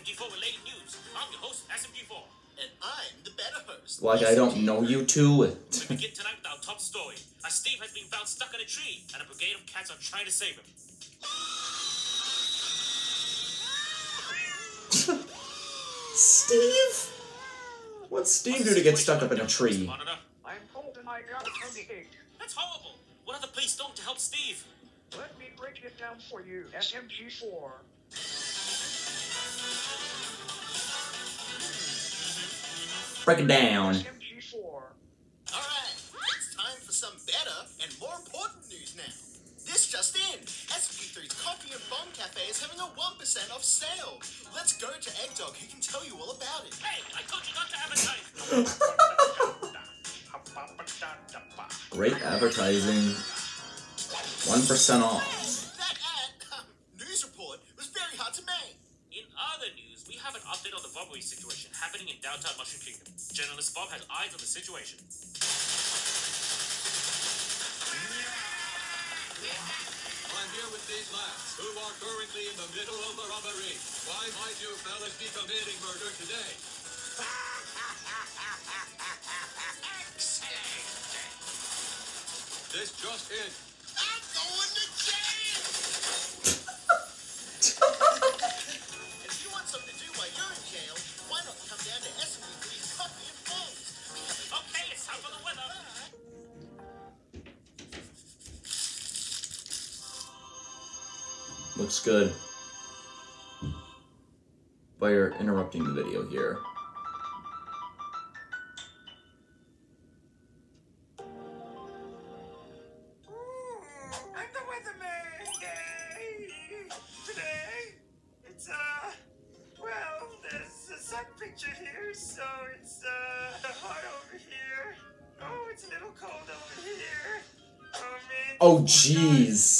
SMG4 related news. I'm your host, SMG4. And I'm the better host. Like I don't know you two. We begin tonight with our top story. As Steve has been found stuck in a tree, and a brigade of cats are trying to save him. Steve? What's Steve do to get stuck up in a tree? Monitor. I'm told that I got 28. That's horrible. What are the police doing to help Steve? Let me break it down for you. SMG4. Break it down. SMG4. Alright, it's time for some better and more important news now. This just in, SMG3's Coffee and Bomb Cafe is having a 1% off sale. Let's go to Eggdog who can tell you all about it. Hey, I told you not to advertise. Great advertising. 1% off. That ad, um, news report, was very hard to make. In other news, we have an update on the robbery situation happening in downtown Mushroom Kingdom. Journalist Bob has eyes on the situation. I'm here with these lads, who are currently in the middle of a robbery. Why might you fellas be committing murder today? Excellent! This just in. Looks good. But you're interrupting the video here. Oh, jeez.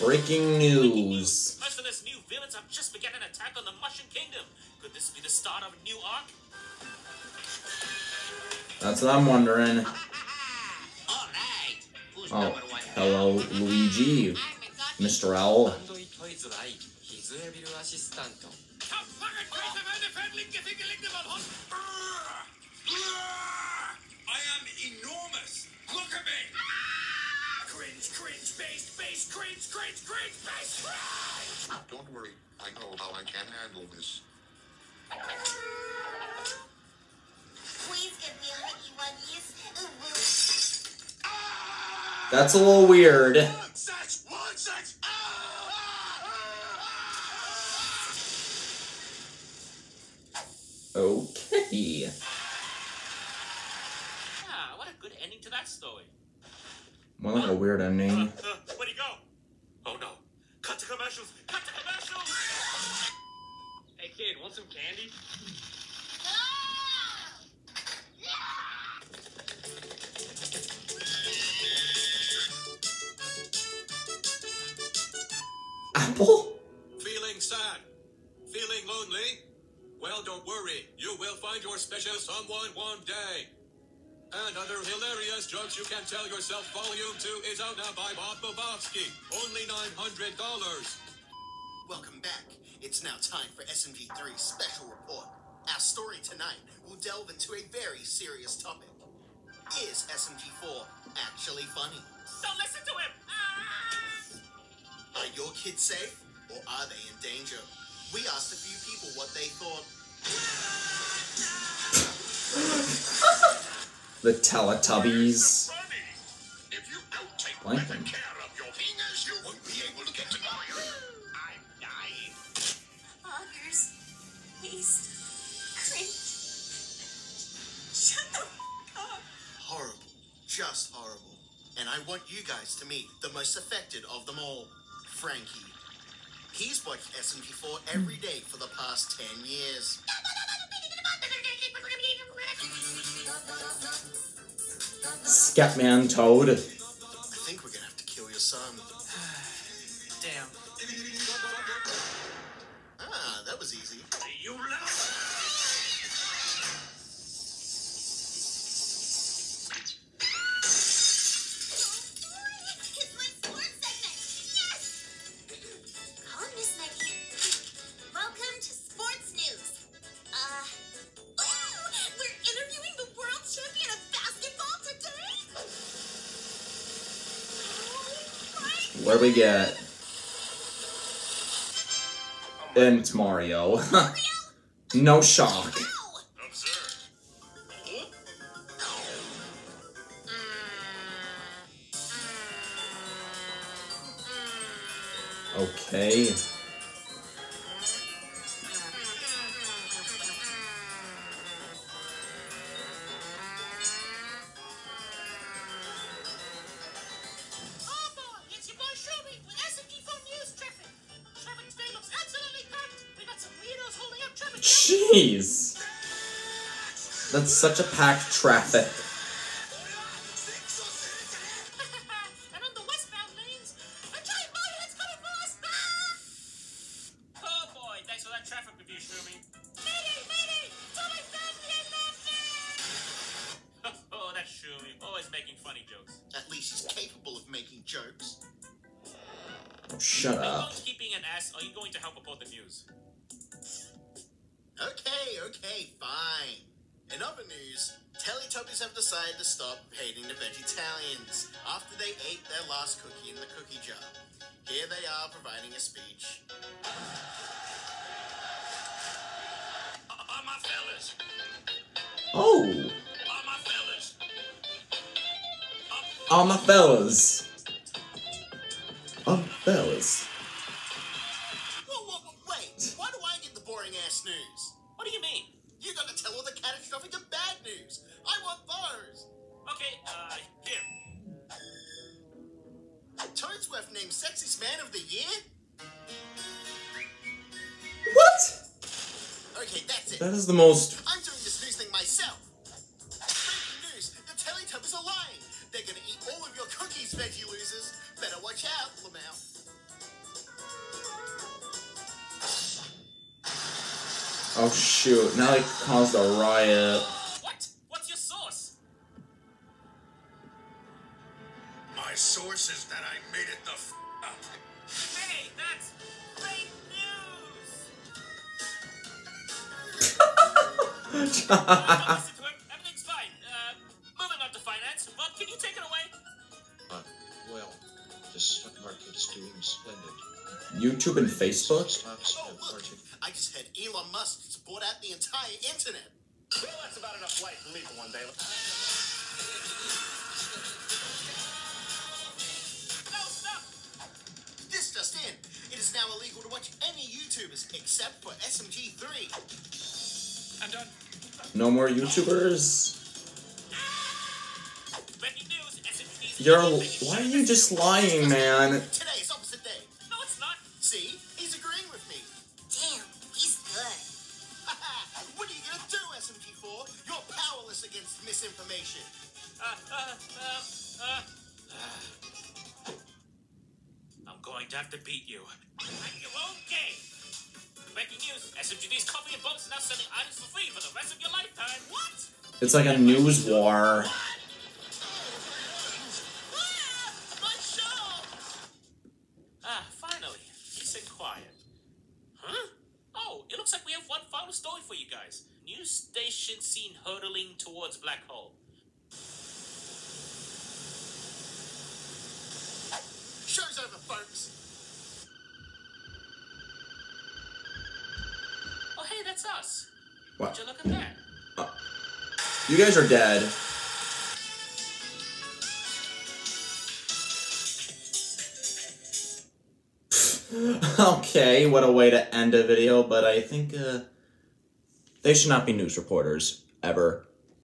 Breaking news. Merciless new villains have just begun an attack on the Mushroom Kingdom. Could this be the start of a new arc? That's what I'm wondering. Who's Oh, hello, Luigi. I'm a god. Mr. Owl. Cringe, cringe, base, base, cringe, cringe, cringe, base, cringe! Ah, don't worry, I know how I can handle this. Please give me a Mickey one, yes. Ooh, ooh. Ah! That's a little weird. One sex, one sex. Ah! Okay. Ah, what a good ending to that story. More like a weird Uh, uh, where'd he go? Oh no. Cut to commercials! Cut to commercials! Hey kid, want some candy? Apple? And other hilarious jokes you can tell yourself. Volume 2 is out now by Bob Bobovsky. Only $900. Welcome back. It's now time for SMG3's special report. Our story tonight will delve into a very serious topic. Is SMG4 actually funny? Don't listen to him! Ah! Are your kids safe or are they in danger? We asked a few people what they thought. The f- up. Horrible. Just horrible. And I want you guys to meet the most affected of them all, Frankie. He's watched SMG4 every day for the past 10 years. Scatman Toad. Do we get? And it's Mario. no shock. Okay. He's capable of making jokes. Oh, shut Are you up. going to keep being an ass, or are you going to help report the news? Okay, okay, fine. In other news, Teletubbies have decided to stop hating the vegetarians after they ate their last cookie in the cookie jar. Here they are providing a speech. All my fellas. Oh, All my fellas. That is the most. I'm doing this news thing myself. Breaking news: the Teletubbies are lying. They're gonna eat all of your cookies, veggie losers. Better watch out, Lamau. Oh shoot! Now they caused a riot. What? What's your source? My source is that I made it the f up. Everything's fine. Uh, moving on to finance. Well, can you take it away? Uh, well, the stock market is doing splendid. YouTube and Facebook? Oh, look! I just heard Elon Musk has bought out the entire internet. Well, that's about enough light to leave for one day. No, stop! This just in: it is now illegal to watch any YouTubers except for SMG3. I'm done. No more YouTubers. Breaking You're. Why are you just lying, man? Today is opposite day. No, it's not. See, he's agreeing with me. Damn, he's good. what are you gonna do, SMG4? You're powerless against misinformation. Uh, uh, uh, uh. I'm going to have to beat you. At your own game. Breaking news. SMG3's Coffee and Bugs now selling items for free for the rest of your lifetime. What? It's like a news war. Ah, finally. Peace and quiet. Huh? Oh, it looks like we have one final story for you guys. News station seen hurtling towards black hole. Show's over, folks. Oh, hey, that's us. What? Would you look at that? You guys are dead. okay, what a way to end a video, but I think uh, they should not be news reporters ever.